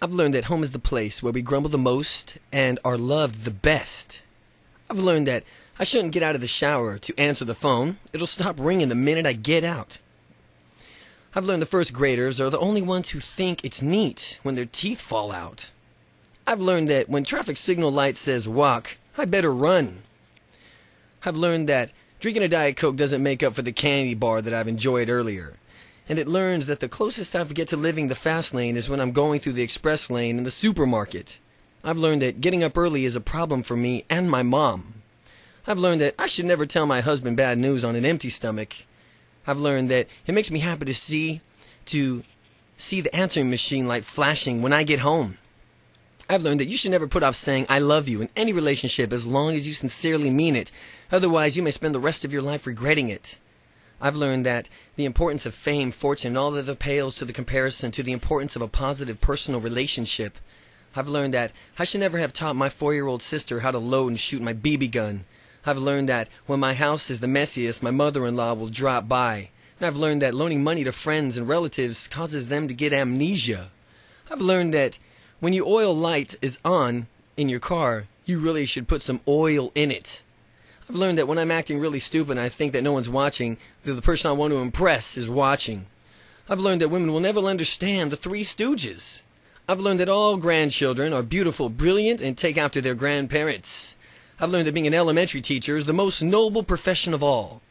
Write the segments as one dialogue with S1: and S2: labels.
S1: I've learned that home is the place where we grumble the most and are loved the best. I've learned that I shouldn't get out of the shower to answer the phone. It'll stop ringing the minute I get out. I've learned the first graders are the only ones who think it's neat when their teeth fall out. I've learned that when traffic signal light says walk, I better run. I've learned that drinking a Diet Coke doesn't make up for the candy bar that I've enjoyed earlier. And it learns that the closest I've get to living the fast lane is when I'm going through the express lane in the supermarket. I've learned that getting up early is a problem for me and my mom. I've learned that I should never tell my husband bad news on an empty stomach. I've learned that it makes me happy to see to see the answering machine light flashing when I get home. I've learned that you should never put off saying I love you in any relationship as long as you sincerely mean it. Otherwise, you may spend the rest of your life regretting it. I've learned that the importance of fame, fortune, and all that it pales to the comparison to the importance of a positive personal relationship. I've learned that I should never have taught my four year old sister how to load and shoot my BB gun. I've learned that when my house is the messiest, my mother in law will drop by. And I've learned that loaning money to friends and relatives causes them to get amnesia. I've learned that when your oil light is on in your car, you really should put some oil in it. I've learned that when I'm acting really stupid and I think that no one's watching, that the person I want to impress is watching. I've learned that women will never understand the Three Stooges. I've learned that all grandchildren are beautiful, brilliant, and take after their grandparents. I've learned that being an elementary teacher is the most noble profession of all.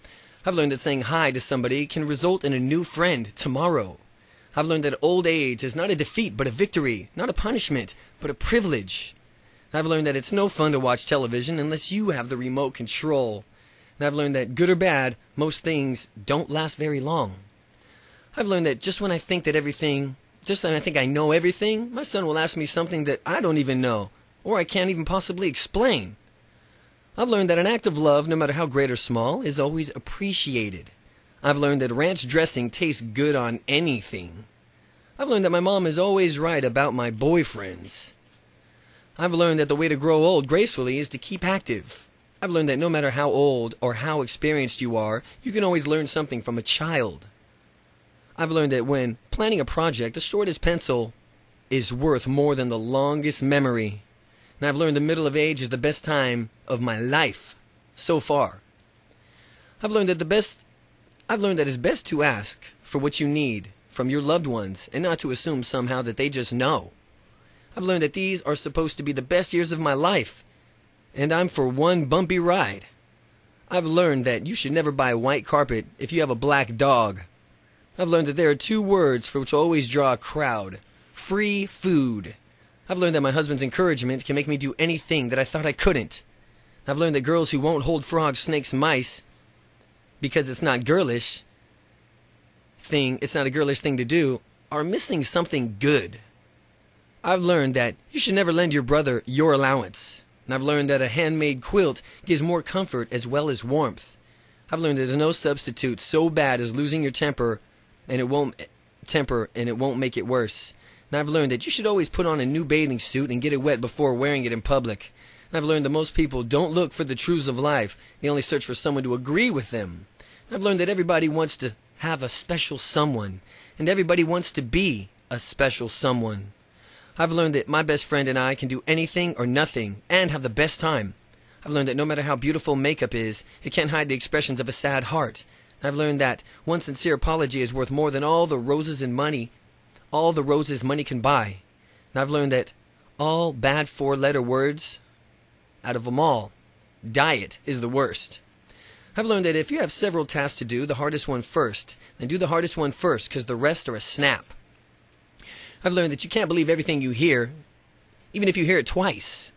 S1: I've learned that saying hi to somebody can result in a new friend tomorrow. I've learned that old age is not a defeat, but a victory, not a punishment, but a privilege. I've learned that it's no fun to watch television unless you have the remote control. And I've learned that good or bad, most things don't last very long. I've learned that just when I think that everything, just when I think I know everything, my son will ask me something that I don't even know, or I can't even possibly explain. I've learned that an act of love, no matter how great or small, is always appreciated. I've learned that ranch dressing tastes good on anything. I've learned that my mom is always right about my boyfriends. I've learned that the way to grow old gracefully is to keep active. I've learned that no matter how old or how experienced you are, you can always learn something from a child. I've learned that when planning a project, the shortest pencil is worth more than the longest memory. And I've learned the middle of age is the best time of my life so far. I've learned that the best I've learned that it's best to ask for what you need from your loved ones and not to assume somehow that they just know. I've learned that these are supposed to be the best years of my life, and I'm for one bumpy ride. I've learned that you should never buy white carpet if you have a black dog. I've learned that there are two words for which always draw a crowd free food. I've learned that my husband's encouragement can make me do anything that I thought I couldn't. I've learned that girls who won't hold frogs, snakes, mice because it's not girlish thing, it's not a girlish thing to do, are missing something good. I've learned that you should never lend your brother your allowance. And I've learned that a handmade quilt gives more comfort as well as warmth. I've learned that there's no substitute so bad as losing your temper and it won't temper and it won't make it worse. And I've learned that you should always put on a new bathing suit and get it wet before wearing it in public. And I've learned that most people don't look for the truths of life. They only search for someone to agree with them. And I've learned that everybody wants to have a special someone and everybody wants to be a special someone. I've learned that my best friend and I can do anything or nothing and have the best time. I've learned that no matter how beautiful makeup is, it can't hide the expressions of a sad heart. I've learned that one sincere apology is worth more than all the roses and money, all the roses money can buy. And I've learned that all bad four letter words, out of them all, diet is the worst. I've learned that if you have several tasks to do, the hardest one first, then do the hardest one first because the rest are a snap. I've learned that you can't believe everything you hear, even if you hear it twice.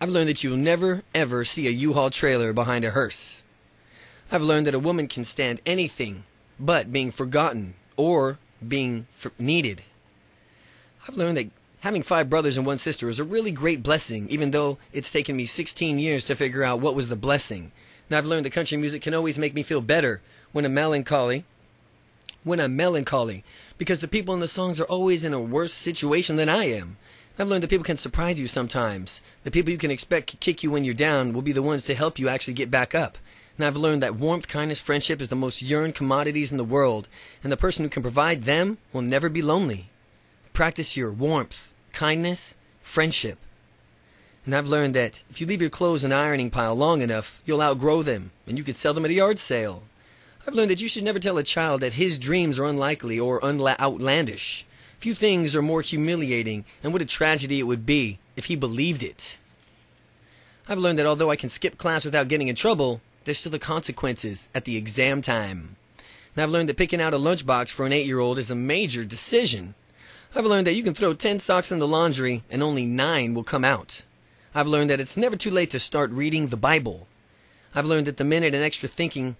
S1: I've learned that you'll never, ever see a U-Haul trailer behind a hearse. I've learned that a woman can stand anything but being forgotten or being needed. I've learned that having five brothers and one sister is a really great blessing, even though it's taken me 16 years to figure out what was the blessing. And I've learned that country music can always make me feel better when I'm melancholy. When I'm melancholy, because the people in the songs are always in a worse situation than I am. I've learned that people can surprise you sometimes. The people you can expect to kick you when you're down will be the ones to help you actually get back up. And I've learned that warmth, kindness, friendship is the most yearned commodities in the world, and the person who can provide them will never be lonely. Practice your warmth, kindness, friendship. And I've learned that if you leave your clothes in an ironing pile long enough, you'll outgrow them and you could sell them at a yard sale. I've learned that you should never tell a child that his dreams are unlikely or unla- outlandish. Few things are more humiliating, and what a tragedy it would be if he believed it. I've learned that although I can skip class without getting in trouble, there's still the consequences at the exam time. And I've learned that picking out a lunchbox for an eight year old is a major decision. I've learned that you can throw 10 socks in the laundry and only 9 will come out. I've learned that it's never too late to start reading the Bible. I've learned that the minute and extra thinking,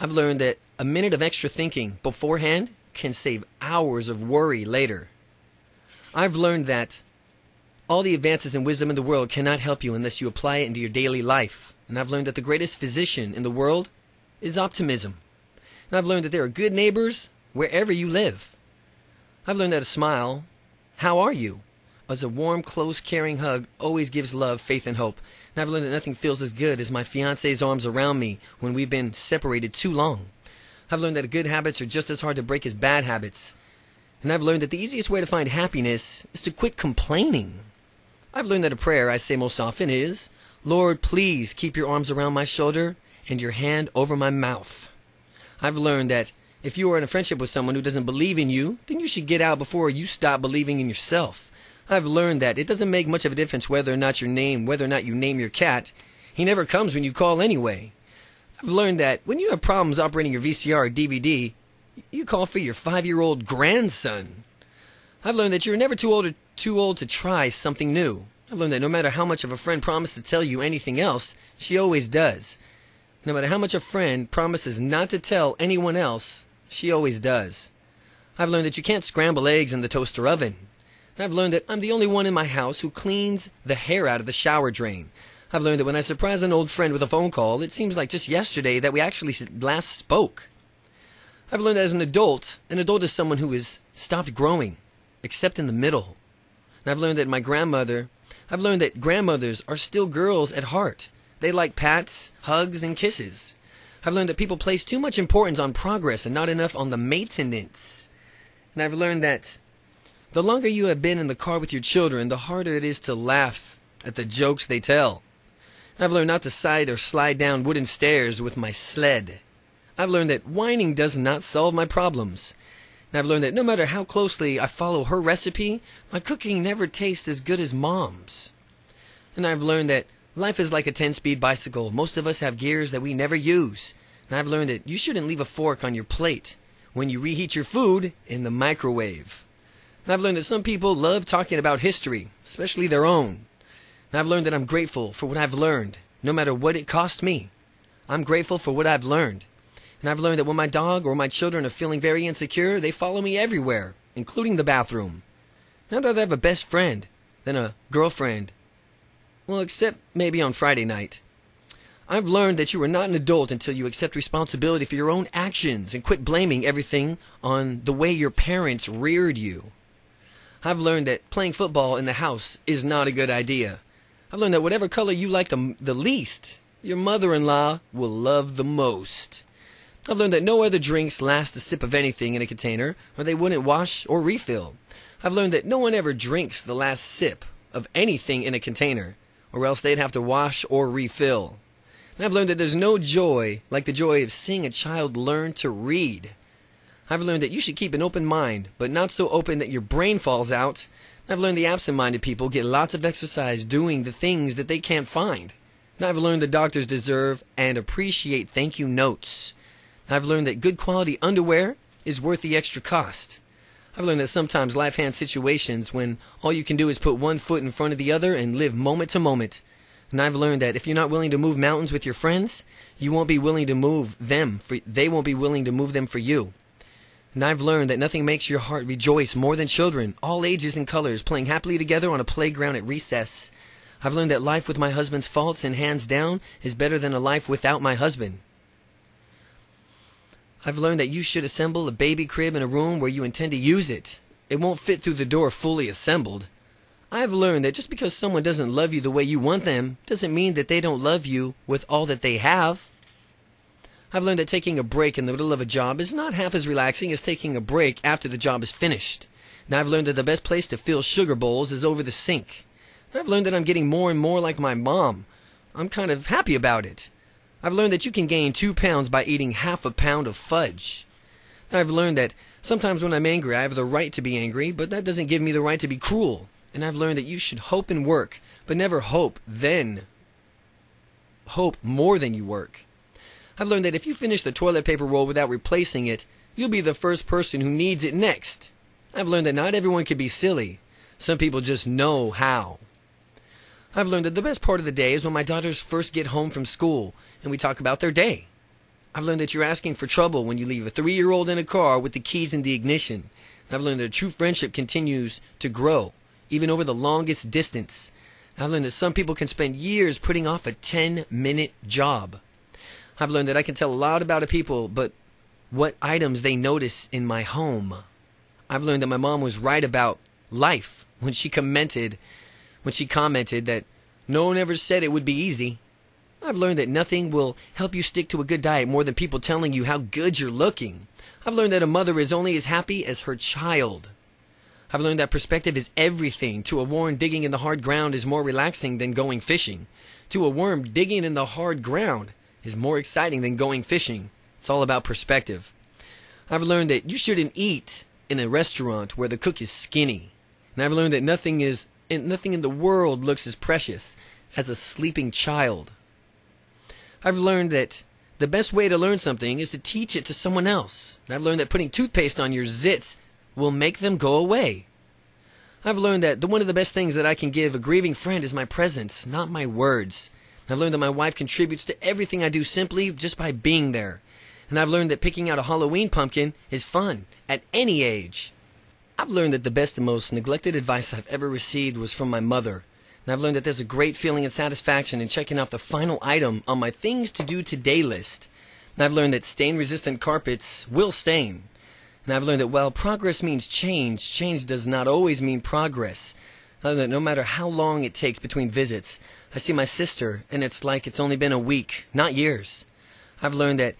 S1: I've learned that a minute of extra thinking beforehand can save hours of worry later. I've learned that all the advances in wisdom in the world cannot help you unless you apply it into your daily life. And I've learned that the greatest physician in the world is optimism. And I've learned that there are good neighbors wherever you live. I've learned that a smile, how are you, as a warm, close, caring hug always gives love, faith, and hope. And I've learned that nothing feels as good as my fiance's arms around me when we've been separated too long. I've learned that good habits are just as hard to break as bad habits. And I've learned that the easiest way to find happiness is to quit complaining. I've learned that a prayer I say most often is, Lord, please keep your arms around my shoulder and your hand over my mouth. I've learned that if you are in a friendship with someone who doesn't believe in you, then you should get out before you stop believing in yourself. I've learned that it doesn't make much of a difference whether or not your name, whether or not you name your cat. He never comes when you call anyway. I've learned that when you have problems operating your VCR or DVD, you call for your five-year-old grandson. I've learned that you're never too old, to, too old to try something new. I've learned that no matter how much of a friend promises to tell you anything else, she always does. No matter how much a friend promises not to tell anyone else, she always does. I've learned that you can't scramble eggs in the toaster oven. I've learned that I'm the only one in my house who cleans the hair out of the shower drain. I've learned that when I surprise an old friend with a phone call, it seems like just yesterday that we actually last spoke. I've learned that as an adult, an adult is someone who has stopped growing, except in the middle. And I've learned that my grandmother, I've learned that grandmothers are still girls at heart. They like pats, hugs, and kisses. I've learned that people place too much importance on progress and not enough on the maintenance. And I've learned that the longer you have been in the car with your children, the harder it is to laugh at the jokes they tell. I've learned not to side or slide down wooden stairs with my sled. I've learned that whining does not solve my problems. And I've learned that no matter how closely I follow her recipe, my cooking never tastes as good as mom's. And I've learned that life is like a 10 speed bicycle. Most of us have gears that we never use. And I've learned that you shouldn't leave a fork on your plate when you reheat your food in the microwave. And I've learned that some people love talking about history, especially their own. And I've learned that I'm grateful for what I've learned, no matter what it cost me. I'm grateful for what I've learned. And I've learned that when my dog or my children are feeling very insecure, they follow me everywhere, including the bathroom. And I'd rather have a best friend than a girlfriend. Well, except maybe on Friday night. I've learned that you are not an adult until you accept responsibility for your own actions and quit blaming everything on the way your parents reared you. I've learned that playing football in the house is not a good idea. I've learned that whatever color you like the, the least, your mother-in-law will love the most. I've learned that no other drinks last a sip of anything in a container, or they wouldn't wash or refill. I've learned that no one ever drinks the last sip of anything in a container, or else they'd have to wash or refill. And I've learned that there's no joy like the joy of seeing a child learn to read. I've learned that you should keep an open mind, but not so open that your brain falls out. I've learned the absent-minded people get lots of exercise doing the things that they can't find. And I've learned that doctors deserve and appreciate thank you notes. I've learned that good quality underwear is worth the extra cost. I've learned that sometimes life hands situations when all you can do is put one foot in front of the other and live moment to moment. And I've learned that if you're not willing to move mountains with your friends, you won't be willing to move them for they won't be willing to move them for you. And I've learned that nothing makes your heart rejoice more than children, all ages and colors, playing happily together on a playground at recess. I've learned that life with my husband's faults and hands down is better than a life without my husband. I've learned that you should assemble a baby crib in a room where you intend to use it. It won't fit through the door fully assembled. I've learned that just because someone doesn't love you the way you want them doesn't mean that they don't love you with all that they have. I've learned that taking a break in the middle of a job is not half as relaxing as taking a break after the job is finished. Now I've learned that the best place to fill sugar bowls is over the sink. I've learned that I'm getting more and more like my mom. I'm kind of happy about it. I've learned that you can gain two pounds by eating half a pound of fudge. I've learned that sometimes when I'm angry, I have the right to be angry, but that doesn't give me the right to be cruel. And I've learned that you should hope and work, but never hope then hope more than you work. I've learned that if you finish the toilet paper roll without replacing it, you'll be the first person who needs it next. I've learned that not everyone can be silly. Some people just know how. I've learned that the best part of the day is when my daughters first get home from school and we talk about their day. I've learned that you're asking for trouble when you leave a three year old in a car with the keys in the ignition. I've learned that true friendship continues to grow, even over the longest distance. I've learned that some people can spend years putting off a 10 minute job. I've learned that I can tell a lot about a people, but what items they notice in my home. I've learned that my mom was right about life when she commented when she commented that no one ever said it would be easy. I've learned that nothing will help you stick to a good diet more than people telling you how good you're looking. I've learned that a mother is only as happy as her child. I've learned that perspective is everything. To a worm, digging in the hard ground is more relaxing than going fishing. To a worm, digging in the hard ground is more exciting than going fishing. It's all about perspective. I've learned that you shouldn't eat in a restaurant where the cook is skinny. And I've learned that nothing is and nothing in the world looks as precious as a sleeping child. I've learned that the best way to learn something is to teach it to someone else. And I've learned that putting toothpaste on your zits will make them go away. I've learned that the one of the best things that I can give a grieving friend is my presence, not my words. I've learned that my wife contributes to everything I do simply just by being there. And I've learned that picking out a Halloween pumpkin is fun at any age. I've learned that the best and most neglected advice I've ever received was from my mother. And I've learned that there's a great feeling and satisfaction in checking off the final item on my things to do today list. And I've learned that stain resistant carpets will stain. And I've learned that while progress means change, change does not always mean progress. I've learned that no matter how long it takes between visits, I see my sister and it's like it's only been a week, not years. I've learned that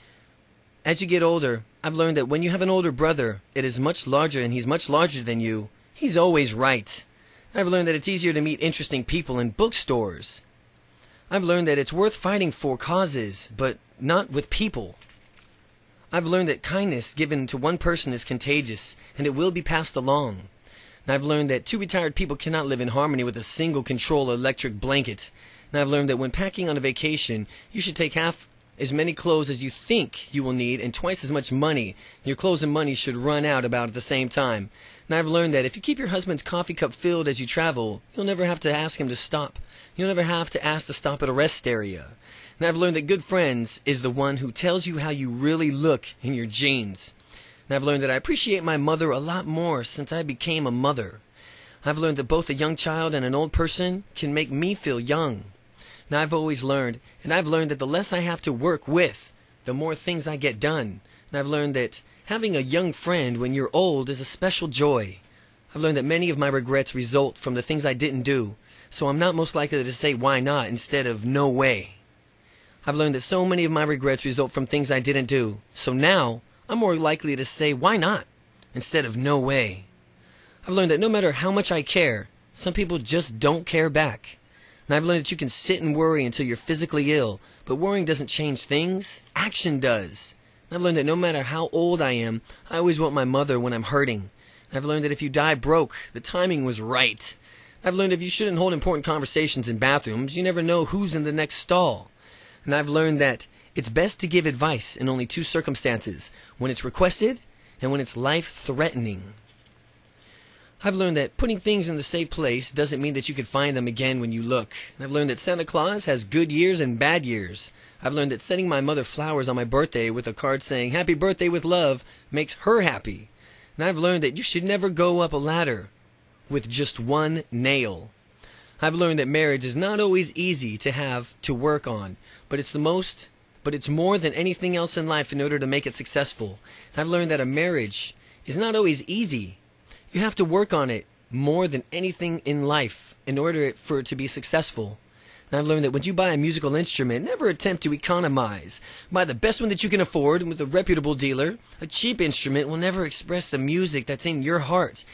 S1: as you get older, I've learned that when you have an older brother, it is much larger and he's much larger than you. He's always right. I've learned that it's easier to meet interesting people in bookstores. I've learned that it's worth fighting for causes, but not with people. I've learned that kindness given to one person is contagious, and it will be passed along. And I've learned that two retired people cannot live in harmony with a single control electric blanket. And I've learned that when packing on a vacation, you should take half as many clothes as you think you will need and twice as much money. Your clothes and money should run out about at the same time. And I've learned that if you keep your husband's coffee cup filled as you travel, you'll never have to ask him to stop. You'll never have to ask to stop at a rest area. And I've learned that good friends is the one who tells you how you really look in your jeans. And I've learned that I appreciate my mother a lot more since I became a mother. I've learned that both a young child and an old person can make me feel young. And I've always learned, and I've learned that the less I have to work with, the more things I get done. And I've learned that having a young friend when you're old is a special joy. I've learned that many of my regrets result from the things I didn't do, so I'm not most likely to say why not instead of no way. I've learned that so many of my regrets result from things I didn't do, so now I'm more likely to say why not instead of no way. I've learned that no matter how much I care, some people just don't care back. And I've learned that you can sit and worry until you're physically ill, but worrying doesn't change things. Action does. And I've learned that no matter how old I am, I always want my mother when I'm hurting. And I've learned that if you die broke, the timing was right. And I've learned if you shouldn't hold important conversations in bathrooms, you never know who's in the next stall. And I've learned that it's best to give advice in only two circumstances when it's requested and when it's life threatening. I've learned that putting things in the safe place doesn't mean that you can find them again when you look. I've learned that Santa Claus has good years and bad years. I've learned that sending my mother flowers on my birthday with a card saying Happy Birthday with Love makes her happy. And I've learned that you should never go up a ladder with just one nail. I've learned that marriage is not always easy to have to work on, but it's the most but it's more than anything else in life in order to make it successful. I've learned that a marriage is not always easy, you have to work on it more than anything in life in order for it to be successful. And I've learned that when you buy a musical instrument, never attempt to economize. Buy the best one that you can afford with a reputable dealer. A cheap instrument will never express the music that's in your heart.